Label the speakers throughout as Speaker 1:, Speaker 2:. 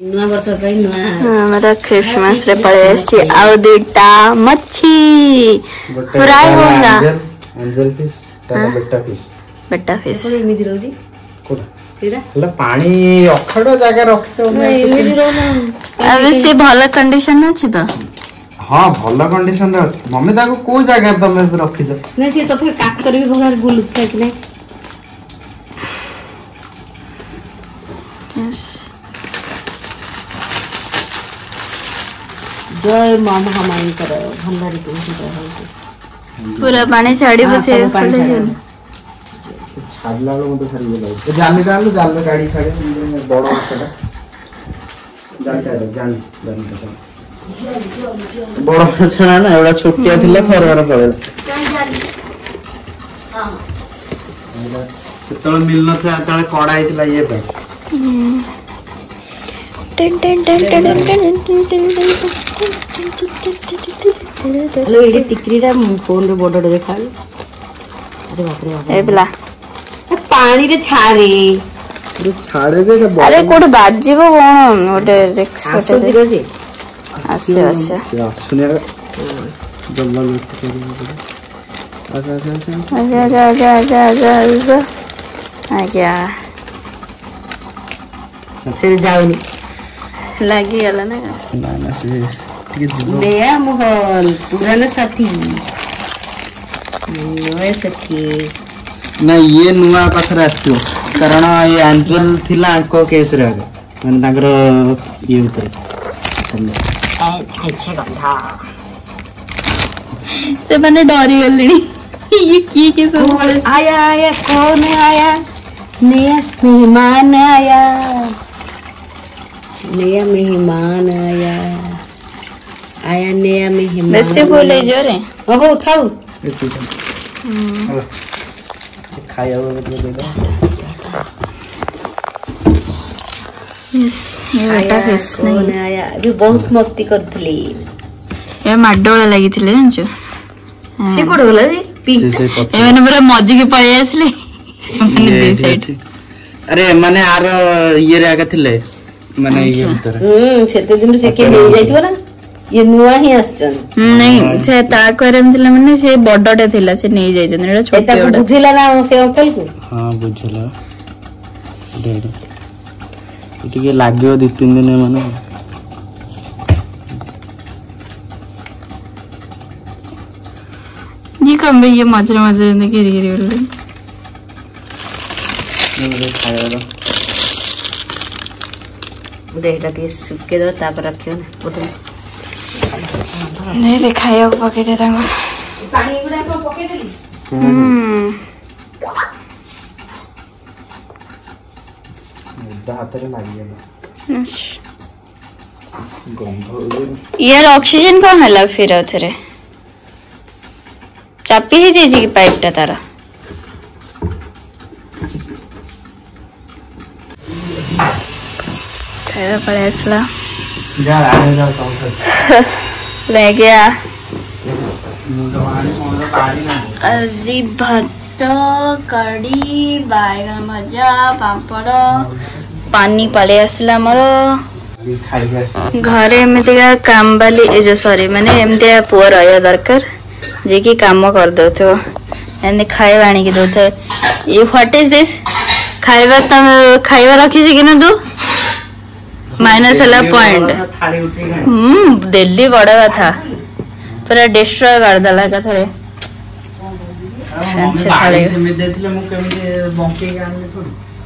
Speaker 1: ନୂଆ ବର୍ଷ ପାଇଁ ନୂଆ
Speaker 2: ଆମର ଖ୍ରୀଷ୍ଟମାସ ରେ ପଳେଇ ଆସିଛି ଆଉ ଦୁଇଟା
Speaker 3: ମଛି
Speaker 2: ଫ୍ରାଏ
Speaker 3: ହୋଗା ଆଞ୍ଜେଲ ଫିସ୍ ତାର ବେଟା ଫିସ୍
Speaker 2: ବେଟା ଫିସ୍
Speaker 1: କଣ ଏମିତି ରହୁଛି
Speaker 3: କୋଉଟା ହେଲା ପାଣି ଅଖାଡ ଜାଗା ରଖିଛ
Speaker 1: ଏମିତି ରହୁନା
Speaker 2: ଏବେ ସେ ଭଲ କଣ୍ଡିସନ ଅଛି ତ
Speaker 3: ହଁ ଭଲ କଣ୍ଡିସନରେ ଅଛି ମମି ତାକୁ କୋଉ ଜାଗାରେ ତମେ ରଖିଛ
Speaker 1: ନାଇଁ ସେ ତଥାପି କାଚରେ ବି ଭଲରେ ବୁଲୁଥିଲା କି ନାଇଁ गर मामा हमारी
Speaker 2: करे भंडारी तुम
Speaker 1: जी
Speaker 2: करे
Speaker 1: पूरा पानी
Speaker 2: छाड़ी
Speaker 1: बसे
Speaker 2: पानी
Speaker 3: छाड़ला लोग तो छाड़ी गला तो जाने डाल लो जाल में गाड़ी छाड़े बड़ा बड़ा जान जान जान जान বড় ছাড়া না ওটা ছোটিয়া থিলে ফরওয়ার পড়ে ସେତେବେଳେ ମିଳୁନଥିଲା ସେତେବେଳେ କଡ଼ା ହେଇଥିଲା ଇଏ ପାଇଁ
Speaker 2: tin tin tin tin tin tin tin tin tin tin
Speaker 1: hello ଏଇଠି ଟିକିରିଟା ଫୋନରେ ବଡ଼ଟେ ଦେଖାଗଲା ଆରେ ବାପରେ ବାପରେ।
Speaker 2: ଏ ପିଲା
Speaker 1: ଏ ପାଣିରେ ଛାଡେ
Speaker 3: ଛାଡେ ଯେ ସେ ବଡ
Speaker 2: ଆରେ କୋଉଠି ବାଜିବ କଣ ଗୋଟେ ରିକ୍ସ
Speaker 1: ଆସୁଛି
Speaker 2: ଗୋଟେ
Speaker 1: ରୋଜି
Speaker 2: ଆସିବ ଆସିବ
Speaker 3: ସେ ଆସୁନି ଆରେ ଜବରଦସ୍ତି କରିବାକୁ ପଡିବ। ଆସ ଆସ ଆସ ଆସ।
Speaker 2: ଆଚ୍ଛା ଆଚ୍ଛା ଆଚ୍ଛା ଆଚ୍ଛା ଆଚ୍ଛା ଆଚ୍ଛା ଆଜ୍ଞା
Speaker 1: ସେ ଯାଉନି
Speaker 2: ଲାଗିଗଲା ନା କଣ?
Speaker 3: ନା ନା ସେ ଟିକେ ଯିବ
Speaker 1: ବେୟା ମହଲ ପୁରାଣ ସାଥୀ ନୂଆ ସାଥୀ
Speaker 3: ନା ଇଏ ନୂଆ ପାଖରେ ଆସିଥିବ କାରଣ ଇଏ ଆଞ୍ଜେଲ ଥିଲା ଆଙ୍କ କେସରେ ଆଗ ମାନେ ତାଙ୍କର ଇଏ ଉପରେ
Speaker 1: ଆଚ୍ଛା ଗନ୍ଧା
Speaker 2: ସେମାନେ ଡରିଗଲେଣି ଇଏ କିଏ କିଏ ସବୁ ପଳେଇ
Speaker 1: आया आया कौन आया नया मेहमान आया नया मेहमान आया
Speaker 2: આયા ને
Speaker 1: અમે લસ્સી બોલે
Speaker 3: જો રે
Speaker 2: હો ખાવ
Speaker 1: ખાઈ આવો બધું ବହୁତ ମସ୍ତି କରିଥିଲି
Speaker 2: ଏ ମାଡ଼ଗୋଳ ଲାଗିଥିଲେ ଜାଣିଛୁ
Speaker 1: ସେ କୋଉଠି ଗଲା
Speaker 2: ଏମାନେ ପୁରା ମଜିକି ପଳେଇ ଆସିଲେ
Speaker 3: ଆରେ ଏମାନେ ଆର ଇଏରେ ଆଗ ଥିଲେ ମାନେ ଇଏ ଭିତରେ
Speaker 1: ସେତେ ଦିନରୁ ସେ କିଏ ନେଇଯାଇଥିବ ନା ଇଏ ନୂଆ ହିଁ ଆସିଛନ୍ତି
Speaker 2: ନାଇଁ ସେ ତା ଆକ୍ୱାରିୟମ ଥିଲା ମାନେ ସେ ବଡଟେ ଥିଲା ସେ ନେଇ ଯାଇଛନ୍ତି ଏଟା ଛୋଟ
Speaker 1: ତାକୁ ବୁଝିଲା ନା ସେ ଅଙ୍କଲ କୁ
Speaker 3: ହଁ ବୁଝିଲା ଟିକେ ଲାଗିବ ଦି ତିନି ଦିନ ମାନେ
Speaker 1: ये कम भी ये
Speaker 2: मजरे मजरे ने गिरी
Speaker 1: गिरी बोल रही
Speaker 2: मुझे
Speaker 3: खाया था
Speaker 2: देख
Speaker 3: रहा
Speaker 2: थी सूखे दो ताप रखियो ना बोतल ନେଇରେ ଖାଇବାକୁ ପକେଇଦେ ତାଙ୍କୁ यार ऑक्सीजन कौन
Speaker 3: है लव फिर थे
Speaker 2: चापी
Speaker 3: है जेजी की पाइप टा तारा
Speaker 2: खाया पड़ा इसला जा आ जाओ रह गया। अजीब भत्तो
Speaker 3: कड़ी बैगन
Speaker 2: भजा पापड़ पानी पलि आसला मोर। घरे एमतीका कामबाली ए जो सॉरी माने एमतीया पुअर आया दरकार जे की काम कर दथो एने तो। खाइवाणी के दथो ये व्हाट इज़ दिस खाइवा
Speaker 3: त खाइवा रखी
Speaker 2: छी किनु दू? माइनस है पॉइंट हम्म दिल्ली बड़ा का
Speaker 3: था पर डिस्ट्रॉय कर दला का थरे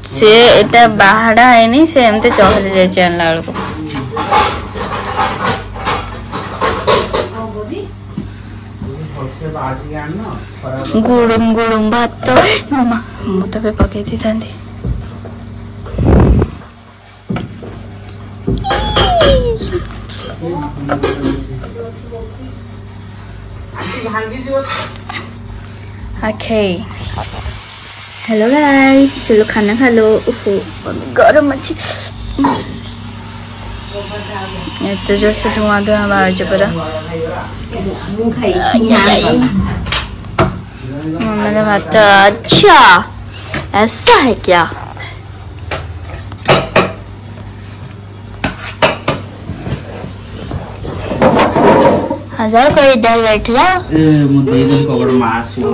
Speaker 2: से एटा बाहड़ा है नहीं से हमते चढ़ जाए चैनल
Speaker 3: वाल को गुड़म गुड़म
Speaker 2: भात तो मामा मुँह तो पे पकई थी Okay. Hello guys, Sulukhan ng hello. Uhu, oh my god, ang machi. Ito jo sa tunga do ang large
Speaker 1: para. Yay.
Speaker 2: Mama na bata. Acha. ऐसा है क्या हजारों कोई इधर बैठ
Speaker 3: जा मुद्दे इधर कोबर मासू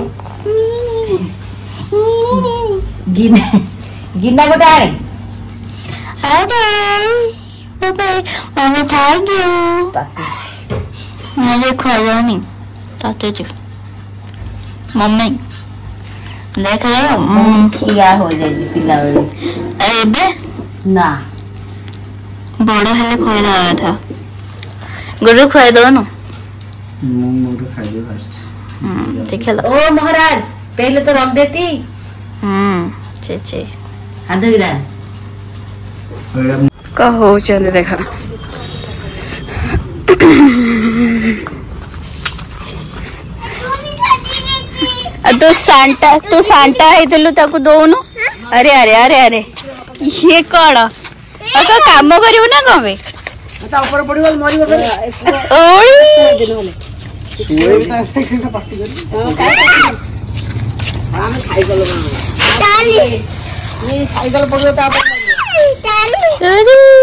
Speaker 1: गिन गिनना बता रहे
Speaker 2: अरे बाबा मामा था क्यों मैं देखो आजा नहीं ताते जो मम्मी देख रहे हो मम्मी
Speaker 1: क्या हो जाएगी
Speaker 2: पिलावड़ी
Speaker 1: अरे
Speaker 2: बे ना बड़ा है खोया था गुरु खोया दो ना
Speaker 3: ମୁଁ ମୋର ଖାଇବି ଫାଷ୍ଟ
Speaker 2: ଦେଖିଲ
Speaker 1: ओ महाराज पहले तो रख देती
Speaker 2: ହୁଁ ଛେ ଛେ
Speaker 1: हाथ धोइरा
Speaker 3: ଏଇଟା
Speaker 2: କଣ ହଉଛନ୍ତି ଦେଖ ଆଉ ତୁ ସାଣ୍ଟା ତୁ ସାଣ୍ଟା ହେଇଥିଲୁ ତାକୁ ଦଉନୁ ଆରେ ଆରେ ଆରେ ଆରେ ଇଏ କଣ ଆଉ କଣ କାମ କରିବୁ ନା କଣ ବେ
Speaker 1: ତା ଉପରେ ପଡିବ ମରିବ
Speaker 2: ଓଇ
Speaker 3: ସିଏ ବି ତା ସେକେଣ୍ଡ ପାଟି କରି
Speaker 1: ଆମେ ସାଇକେଲ ସାଇକେଲ ପଡିବ ତାପରେ
Speaker 2: ଦଲି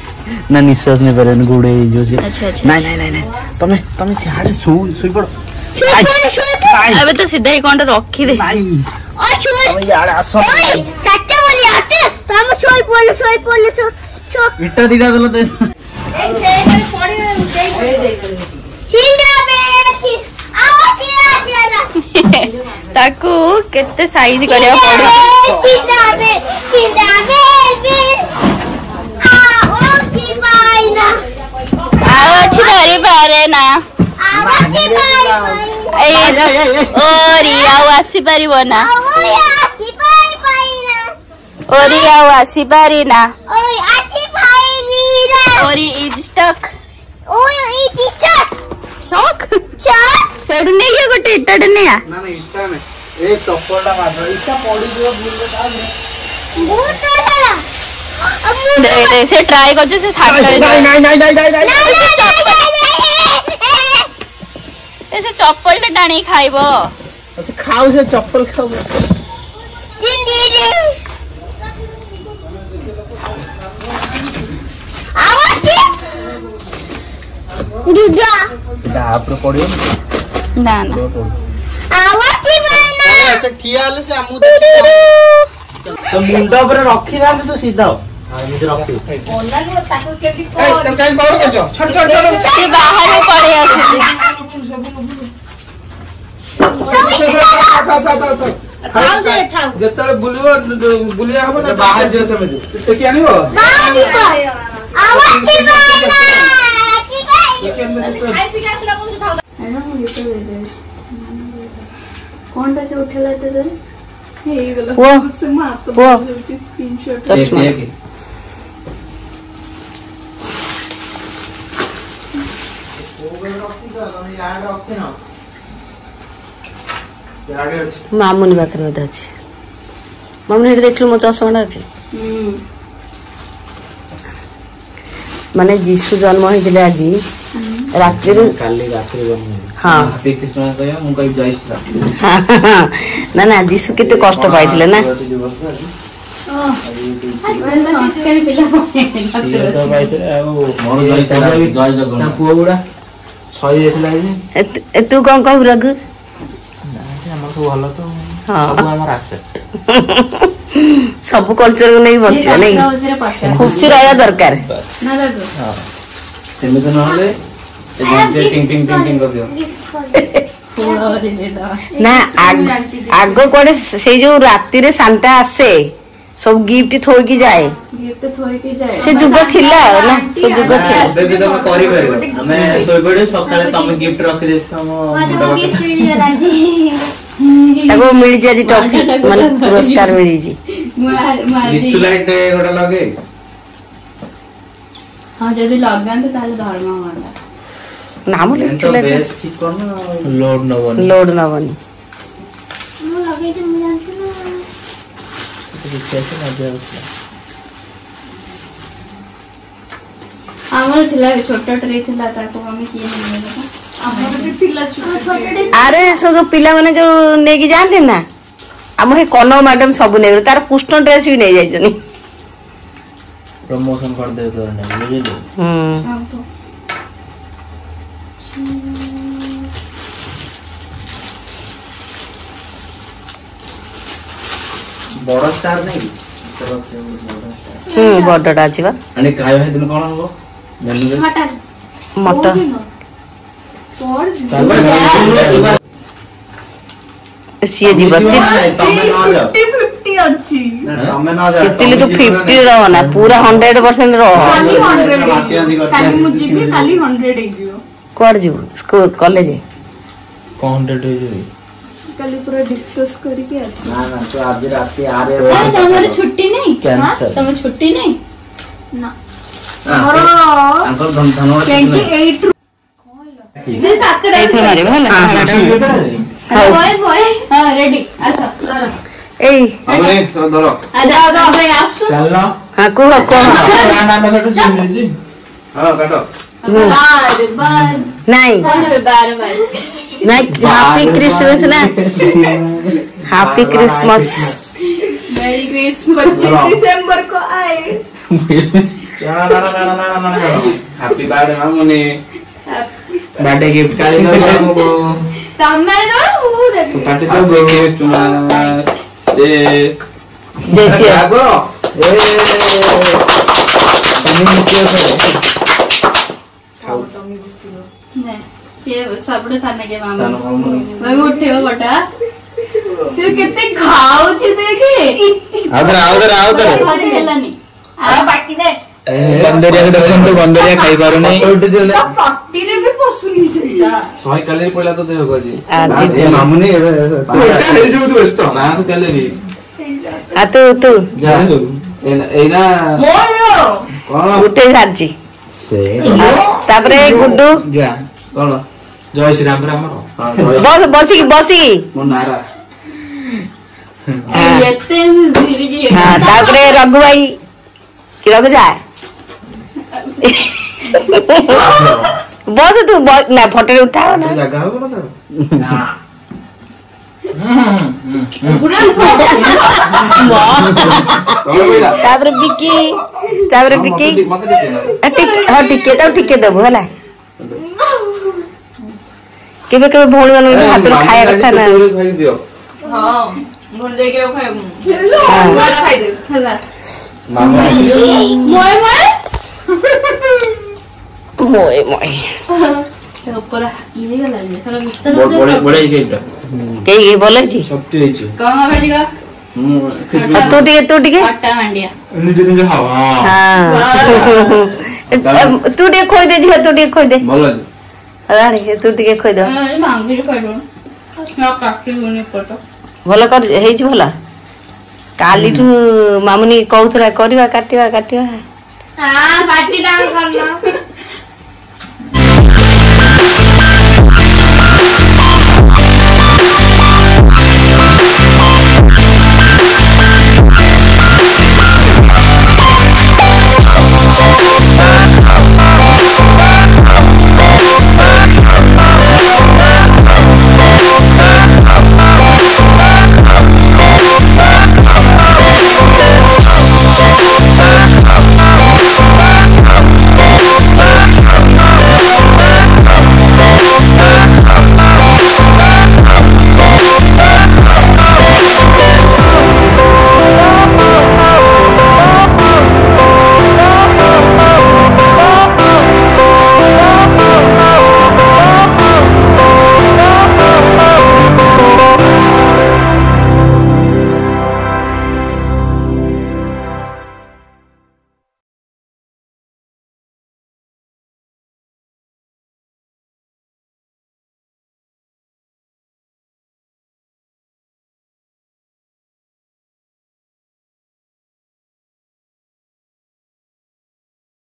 Speaker 2: ના નિશ્વાસ
Speaker 3: ને
Speaker 2: કરે ગોળે જોશે
Speaker 3: ના ના ના ના તમે તમે સાડે
Speaker 2: સુઈ સુઈ
Speaker 3: પડો હવે તો સીધા એ કોન્ટર રોકી દે તમે યાર
Speaker 2: આસો ચાચા બોલી આતે તમે સુઈ
Speaker 3: બોલો સુઈ બોલો છો ઇટા દીડા દલો તે
Speaker 2: ତାକୁ କେତେ ସାଇଜ କରିବାକୁ ପଡୁଛି వచ్చి దారి పారేనా ఓరి ఆసి పారిబనా ఓరి ఆసి
Speaker 3: పారినా ఓరి ఇది స్టక్ షాక్ చెడున్నాయా గొట్టే ఇట్టడున్నాయా ఏ తప్పకుండా మాత్రం
Speaker 2: ఇట్ట పొడి కూడా দে দে সে ট্রাই
Speaker 3: করছে সে থার্ড করে না না
Speaker 2: না না না না
Speaker 3: এসে চপ্পলটা টানি খাইব সে খাও সে চপ্পল
Speaker 2: খাও না
Speaker 3: না ଠିଆ ହେଲେ ସେ ଆମକୁ ମୁଣ୍ଡ ଉପରେ ରଖିଥାନ୍ତେ ତୁ ସିଧା ନିଜେ ରଖିବୁ
Speaker 2: ସେ ବାହାରେ ପଳେଇ ଆସୁଛି
Speaker 4: ଯେତେବେଳେ ବୁଲିବ ବୁଲିବା ହବ
Speaker 3: ନା ବାହାରେ ଯିବ ସେମିତି
Speaker 4: ସେକି ଆଣିବ
Speaker 1: কোনটা সে উঠে লাগতে
Speaker 2: যায় হয়ে গেল ও সে
Speaker 1: মা তো স্ক্রিনশট మామూని పాଖରେ ବୋଧେ ଅଛି ମାମୁନି ସେଠି ଦେଖିଲୁ ମୋ ଚଷମାଟା ଅଛି ମାନେ ଯୀଶୁ ଜନ୍ମ ହେଇଥିଲେ ଆଜି ରାତିରେ ନା ନା ଯୀଶୁ କେତେ କଷ୍ଟ ପାଇଥିଲେ ନା
Speaker 3: ପୁଅ ଗୁଡା ସହି ଯାଇଥିଲା ଯେ।
Speaker 1: ଏ ତୁ- ଏ ତୁ କଣ କହିବୁ ରଘୁ?
Speaker 3: ଆମର ସବୁ ଭଲ ତ।
Speaker 1: ହଁ।
Speaker 3: ସବୁ ଆମର ଆସେ
Speaker 1: ସବୁ କଲଚରକୁ ନେଇ ବଞ୍ଚିବ ନାଇଁ ଖୁସି ରହିବା ଦରକାର।
Speaker 4: ସେମିତି ନହେଲେ ସେ ଘଣ୍ଟିଆ ଟିଙ୍ଗ ଟିଙ୍ଗ ଟିଙ୍ଗ ଟିଙ୍ଗ କରିଦିଅ।
Speaker 1: ନା ଆଗ- ଆଗ କୁଆଡେ ସେଇ ଯୋଉ ରାତିରେ ଶାନ୍ତା ଆସେ ସବୁ ଗିଫ୍ଟ ଥୋଇକି ଯାଏ
Speaker 2: ଗିଫ୍ଟ ଥୋଇକି ଯାଏ
Speaker 1: ସେ ଯୁଗ ଥିଲା ଆଉ ନା ସେ ଯୁଗ ଥିଲା।
Speaker 4: ଏବେ ତମେ କରିପାରିବ। ଆମେ ଶୋଇପଡୁ ସକାଳେ ତମେ ଗିଫ୍ଟ ରଖିଦେଇଛ
Speaker 1: ତାକୁ ମିଳିଛି ଆଜି ଟ୍ରଫି ମାନେ ପୁରସ୍କାର ମିଳିଛି।
Speaker 4: ଗୋଟେ ଲଗେଇ।
Speaker 2: ହଁ ଯଦି ଲଗାନ୍ତୁ ତାହେଲେ ଧର୍ମ ହୁଅନ୍ତା
Speaker 1: ନା ମ ଲିଚୁ ଲାଇଟ୍
Speaker 4: ଲୋଡ୍ ନବନି।
Speaker 1: ଲୋଡ୍ ନବନି। ମୁଁ ଲଗେଇଛି ମୁଁ ଜାଣିଛି ନା।
Speaker 2: କିଛି ଅଛି ମଜା ଆସୁଥିଲା ଆମର ଥିଲା ବି ଛୋଟ ଟ୍ରେ ଥିଲା ତାକୁ ଆମେ କିଏ ନେଇଗଲା
Speaker 1: ଆରେ ସେ ଯୋଉ ପିଲାମାନେ ଯୋଉ ନେଇକି ଯାଆନ୍ତି ନା ଆମ ଏ କନକ ମ୍ୟାଡାମ ସବୁ ନେଇଗଲେ ତାର କୃଷ୍ଣ ଡ୍ରେସ ବି ନେଇଯାଇଛନ୍ତି
Speaker 4: ପ୍ରମୋସନ କରିଦେବେ ତୋର ନା ବୁଝିଲୁ
Speaker 1: ହୁଁ
Speaker 4: ବଡ ଷ୍ଟାର ନାଇଁ
Speaker 1: ହୁଁ ବଡଟା ଅଛି ବା
Speaker 4: ଆଣି ଖାଇବା ସେଦିନ କଣ ହବ ମେନୁରେ
Speaker 1: ମଟନ ସିଏ ଯିବ ତି-
Speaker 4: ତମେ ନ ଯାଅ ତମେ ନ ଯାଅ
Speaker 1: ତିତିଲି ତୁ ଫିଫ୍ଟି ଦବ ନା ପୁରା ହଣ୍ଡ୍ରେଡ ପରସେଣ୍ଟ ରହ
Speaker 4: ମାତି ବାନ୍ତି କରିଛି
Speaker 1: କୁଆଡେ ଯିବୁ ସ୍କୁଲ କଲେଜ
Speaker 4: କଣ ହଣ୍ଡ୍ରେଡ ହେଇଯିବ
Speaker 3: ନା ନା ତୁ ଆଜି ରାତି ଆରେ
Speaker 2: ଆରେ ତମର ଛୁଟି ନାହିଁ
Speaker 4: କ୍ୟାନ୍ସର
Speaker 2: ତମର ଛୁଟି ନାହିଁ
Speaker 4: ତାଙ୍କର ଧନ ଧନ
Speaker 1: ଏଇଥର ମାରିବ ହେଲା
Speaker 2: ହଁ ରେଡି ଆସ
Speaker 1: ଏଇ
Speaker 4: ଧର హ్యాపీ బర్త్డే మామూని బర్త్డే గిఫ్ట్
Speaker 2: కాలేదు सब सन्नगे मामा मैं उठे हो बेटा तू कितने खाओ छे देखे
Speaker 4: उधर उधर उधर
Speaker 2: आ बाकी देख
Speaker 4: ବନ୍ଦରିଆକୁ ଦେଖନ୍ତୁ ବନ୍ଦରିଆ ଖାଇପାରୁନି ଶହେ କାଲେରୀ ପଇଲା ତ ଦେହକୁ ଆଜି
Speaker 3: ମାମୁନି
Speaker 4: ହେଇଯିବୁ ତୁ ବ୍ୟସ୍ତ ନା ତୁ କାଲେରୀ
Speaker 1: ଆଉ ତୁ ତୁ
Speaker 4: ଜାଣିଲୁ ଏଇନା କଣ
Speaker 1: ଗୋଟେ ସାରିଛି ତାପରେ ଗୁଡୁ
Speaker 4: କଣ ଜୟ ଶ୍ରୀରାମ ଆମର
Speaker 1: ବସିକି ବସିକି
Speaker 4: ମୋ ନାରା
Speaker 1: ତାପରେ ରଘୁ ଭାଇ ରଘୁ ଯା ବସ ତୁ ବ- ନା ଫଟୋରେ ଉଠାଅ ନା
Speaker 4: ଜାଗା ହବ ନା
Speaker 1: ତାପରେ ବିକି ତାପରେ ବିକି ଆ, ଟିକେ ହଁ ଟିକେ ତାକୁ ଟିକେ ଦବୁ ହେଲା କେବେ କେବେ ଭଉଣୀ ମାନଙ୍କୁ ହାତରୁ ଖାଇବା କଥା ନା
Speaker 2: खेला
Speaker 1: ମୋଏ ମୋଏ
Speaker 2: ସେ ଉପରେ ଇଏ ଗଲା ଯେ ସେଟା ଭିତରେ
Speaker 1: କେହି ଭଲ ହେଇଛି
Speaker 2: କଣ ହବ ଟିକେ
Speaker 1: ଆଉ ତୁ ଟିକେ ତୁ ଟିକେ
Speaker 2: ଅଟା ମାଣ୍ଡିଆ
Speaker 4: ନିଜ ନିଜ ହାୱା
Speaker 1: ହଁ ତୁ ଟିକେ ଖୋଇଦେ ଝିଅ ତୁ ଟିକେ ଖୋଇଦେ
Speaker 4: ଭଲ ଅଛି
Speaker 1: ରାଣୀ ତୁ ଟିକେ ଖୋଇଦେ
Speaker 2: ମାଙ୍ଗିରେ ଖାଇଲୁଣି କାଟିବୁନି ପଟ
Speaker 1: ଭଲ କରି ହେଇଛି ଭଲ କାଲିଠୁ ମାମୁନି କହୁଥିଲା କରିବା କାଟିବା କାଟିବା
Speaker 2: ପାଟି ଟା କରନ